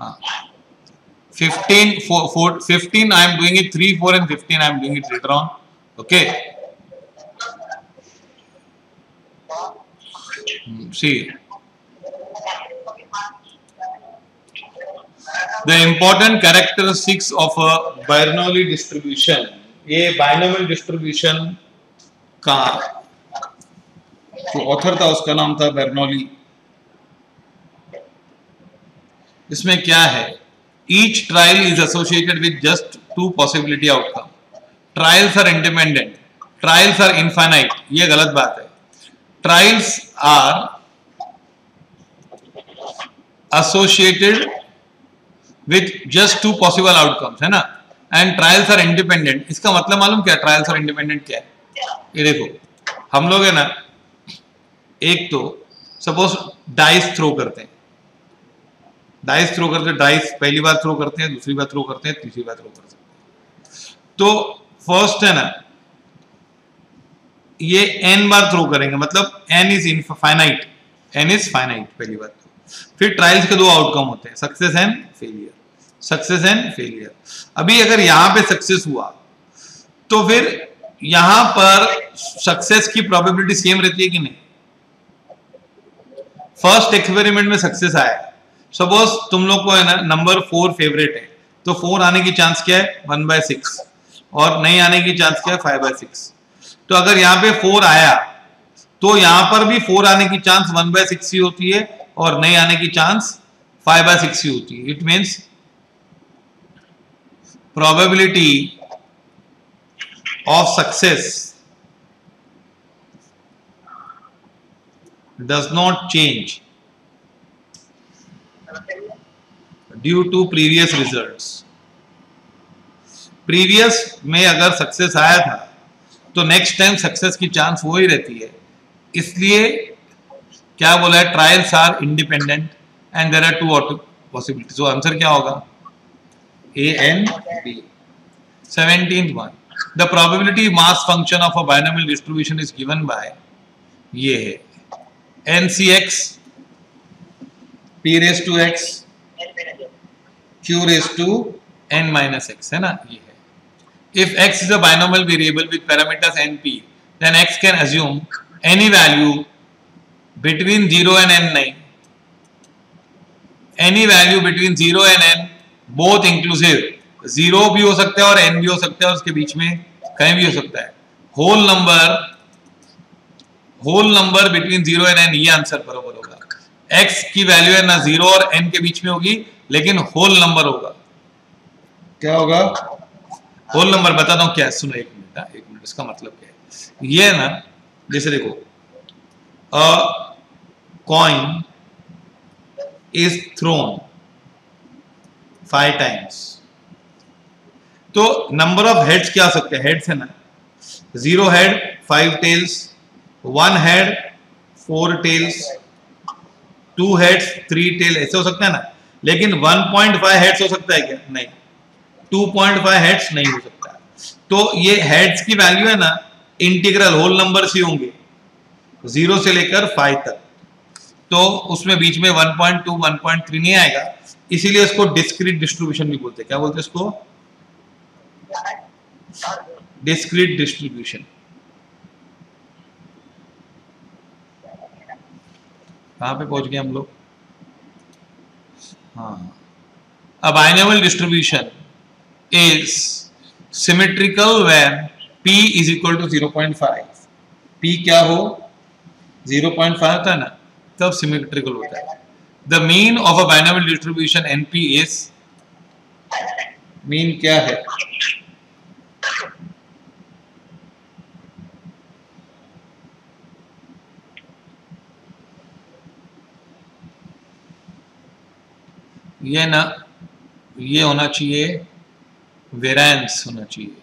हाँ 15 4, 4 15 I am doing it 3 4 and 15 I am doing it later on okay Hmm, see the important characteristics of a Bernoulli distribution ये binomial distribution का जो author था उसका नाम था बर्नौली इसमें क्या है? Each trial is associated with just two possibility outcome trials are independent trials are infinite ये गलत बात है। Trials are associated with just two possible outcomes है ना? एंड ट्रायल्स आर इंडिपेंडेंट इसका मतलब मालूम क्या? ट्रायल्स आर इंडिपेंडेंट क्या है? ये देखो हम लोग है ना एक तो सपोज़ डाइस थ्रो करते हैं। डाइस थ्रो करते डाइस पहली बार थ्रो करते हैं, दूसरी बार थ्रो करते हैं, तीसरी बार थ्रो कर सकते हैं। तो फ़र्स्ट है ना, ये एन बार थ्रो करेंगे मतलब N is infinite N is finite पहली बात तो। फिर ट्रायल्स के दो आउटकम होते हैं success and failure success and failure अभी अगर यहाँ पे सक्सेस हुआ तो फिर यहाँ पर सक्सेस की प्रोबेबिलिटी सेम रहती है कि नहीं? फ़र्स्ट एक्सपेरिमेंट में सक्सेस आया। सपोज़ तुम लोग को है ना नंबर फोर फेवरेट है। तो फोर आने की चांस क्या है? वन बाय सिक्स और नहीं आने की चांस क्या है? फाइव बाय सिक्स तो अगर यहाँ पे फोर आया तो यहाँ पर भी फोर आने की चांस वन बाय सिक्स ही होती है और नहीं आने की चांस फाइव बाय सिक्स ही होती है। It means probability of success does not change due to previous result previous में अगर सक्सेस आया था तो नेक्स्ट टाइम सक्सेस की चांस वो ही रहती है। इसलिए क्या बोला है trials are independent and there are two auto possibility so answer क्या होगा? A and B seventeen one the probability mass function of a distribution is given by ये है। N C X P raised to X Q raised to N minus X है ना ये है If X is a binomial variable with parameters NP then X can assume any value between 0 and N नहीं any value between 0 and N both inclusive zero भी हो सकता है और एन भी हो सकता है उसके बीच में कहीं भी हो सकता है whole number whole number between zero and N ये आंसर बरोबर एक्स की वैल्यू है ना ज़ीरो और एन के बीच में होगी लेकिन होल नंबर होगा। क्या होगा? होल नंबर बताता हूँ क्या? सुनो एक मिनट हाँ, एक मिनट इसका मतलब क्या है? ये ना जैसे देखो a coin is thrown five times तो नंबर ऑफ़ हेड्स क्या हो सकते हैं? हेड्स है ना? Zero head five tails one head four tails two heads three tail ऐसे हो सकता है ना? लेकिन 1.5 हेड्स हो सकता है क्या? नहीं। 2.5 हेड्स नहीं हो सकता। तो ये हेड्स की वैल्यू है ना इंटीग्रल होल नंबर से होंगे। ज़ीरो से लेकर फाइव तक। तो उसमें बीच में 1.2 1.3 नहीं आएगा। इसीलिए इसको डिस्क्रीट डिस्ट्रीब्यूशन भी बोलते हैं। क्या बोलते हैं इसको? डिस्क्रीट डिस्ट्रीब्यूशन कहाँ पे पहुँच गए हम लोग? हाँ। अब आइनेबल distribution is symmetrical when P is equal to zero point five P क्या हो? ज़ीरो पॉइंट फाइव होता है ना? तब सिमेट्रिकल होता है। The mean of a binomial distribution NP is mean क्या है? ये ना, ये होना चाहिए वेरांस होना चाहिए।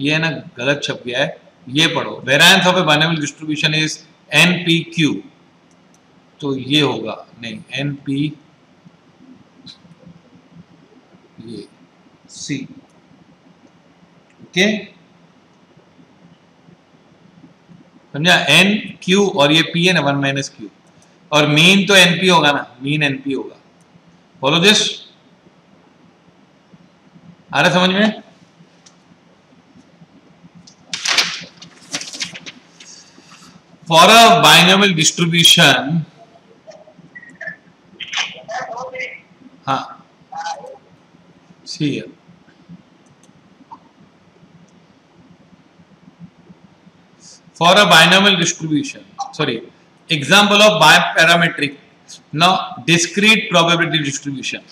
ये ना गलत छप गया है, ये पढ़ो। Variance of a binomial distribution is N P Q तो ये होगा, नहीं एन पी ये सी ओके? समझा? एन क्यू और ये पी है ना वन माइनस क्यू और मीन तो एनपी होगा ना मीन एनपी होगा। फॉलो दिस आ रहा समझ में? फॉर अ बाइनोमियल डिस्ट्रीब्यूशन हाँ सी for a binomial distribution, sorry example of biparametric now discrete probability distribution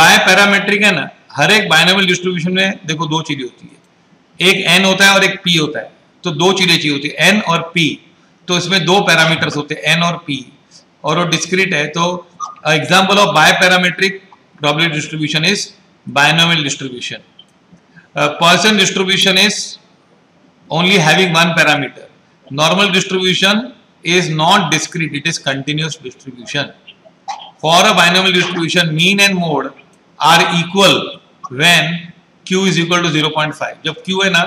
biparametric है ना हर एक बाइनोमियल डिस्ट्रीब्यूशन में देखो दो चीज़ें होती है एक n होता है और एक p होता है तो दो चीज़ें चाहिए होती है n और p तो इसमें दो पैरामीटर्स होते हैं n और p और वो डिस्क्रीट है तो example of biparametric probability distribution is binomial distribution Poisson distribution is only having one parameter normal distribution is not discrete it is continuous distribution for a binomial distribution mean and mode are equal when q is equal to 0.5 जब q है ना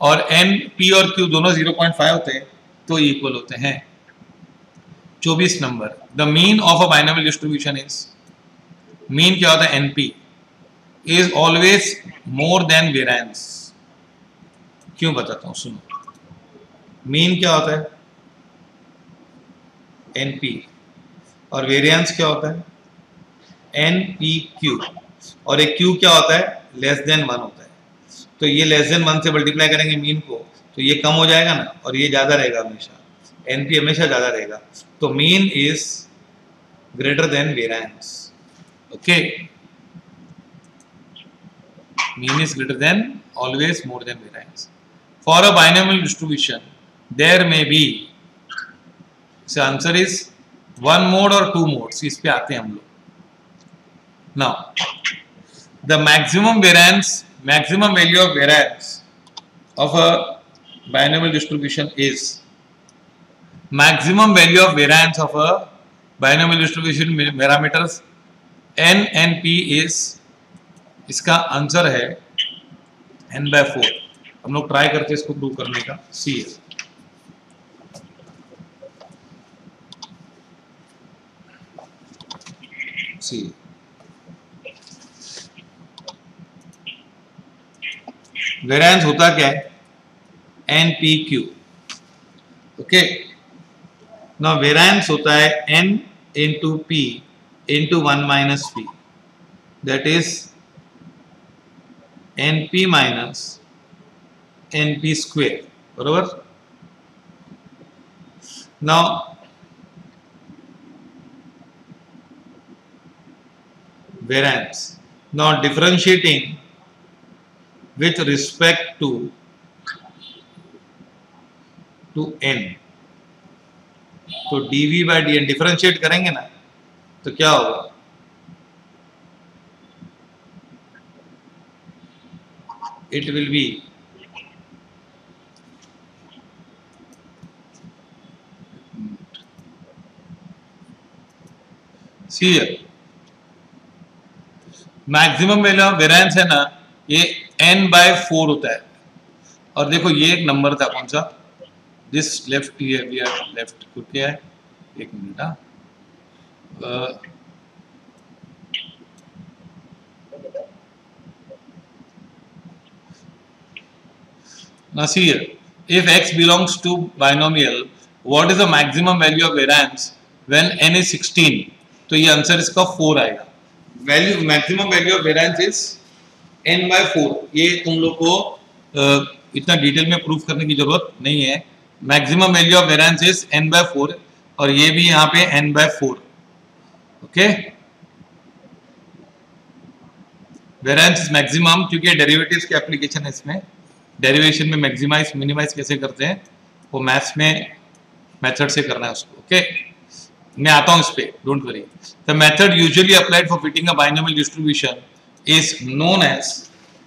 और n p और q दोनों 0.5 होते हैं तो equal होते हैं 24 number the mean of a binomial distribution is mean क्या होता है np is always more than variance क्यों बताता हूँ सुनो मीन क्या होता है एन पी और वेरिएंस क्या होता है? एन पी क्यू और एक क्यू क्या होता है? लेस देन वन होता है. तो ये लेस देन वन से मल्टीप्लाई करेंगे मीन को तो ये कम हो जाएगा ना? और ये ज़्यादा रहेगा हमेशा. एन पी हमेशा ज़्यादा रहेगा. तो mean is greater than variance okay mean is greater than always more than variance for a binomial distribution there may be so answer is one mode और टू मोड इस पे आते हैं हम लोग। Now the maximum variance maximum value of variance of a binomial distribution is maximum value of variance of a binomial distribution parameters N N P is इसका answer है N by four हम लोग ट्राई करते हैं इसको prove करने का C S C variance होता क्या है एन पी क्यू ओके ना वेरिएंस होता है N into P into one minus P that is N P minus N P square बरोबर now variance. Now differentiating with respect to to n तो dv by dn differentiate करेंगे ना तो क्या होगा it will be see here maximum value of variance है ना, ये एन बाय फोर होता है। और देखो, ये एक नंबर था कौन सा? दिस लेफ़्ट लेफ़्ट को क्या है। एक minute here, if x belongs to binomial, what is the maximum value of variance when n is 16 तो ये आंसर इसका 4 आएगा। Value maximum value of variance is N by four ये तुम लोग को इतना डिटेल में प्रूफ करने की ज़रूरत नहीं है। Maximum value of variance is N by four और ये भी यहाँ पे N by four okay variance is maximum क्योंकि डेरिवेटिव्स की एप्लीकेशन है इसमें। डेरिवेशन में मैक्सिमाइज मिनिमाइज कैसे करते हैं? वो मैथ्स में मेथड से करना है उसको। Okay okay? मैं आता हूँ इस पे don't worry the method usually applied for fitting a binomial distribution is known as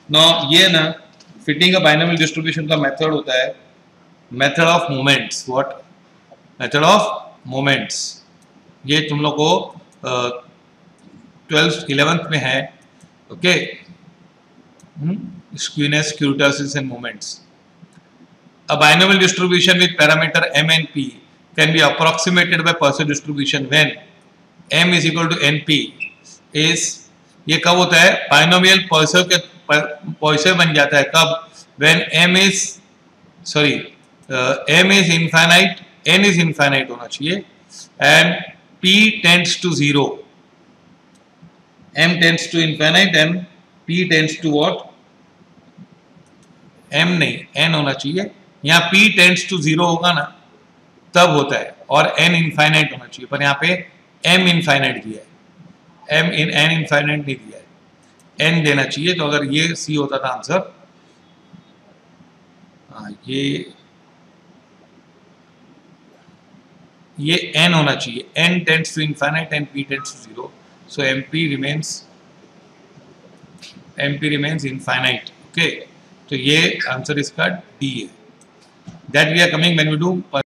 no ये ना फिटिंग अ बाइनोमियल डिस्ट्रीब्यूशन का मेथड होता है method of moments what method of moments ये तुम लोग को ट्वेल्थ इलेवेंथ में है okay skewness kurtosis and moments a binomial distribution with parameter m and p can be approximated by Poisson distribution when m is equal to np is ये कब होता है बाइनोमियल पॉइसर के पॉइसर बन जाता है कब when m is sorry uh, m is infinite n is infinite होना चाहिए and p tends to zero m tends to infinite and p tends to what m नहीं n होना चाहिए यहाँ p tends to zero होगा ना तब होता है। और n इनफाइनाइट होना चाहिए। पर यहाँ पे m इनफाइनाइट दिया है। m इन n इनफाइनाइट नहीं दिया है। n देना चाहिए। तो अगर ये c होता था आंसर हाँ ये ये n होना चाहिए। n tends to infinite and p tends to zero so mp remains mp remains infinite okay तो ये आंसर इसका d है। That we are coming when we do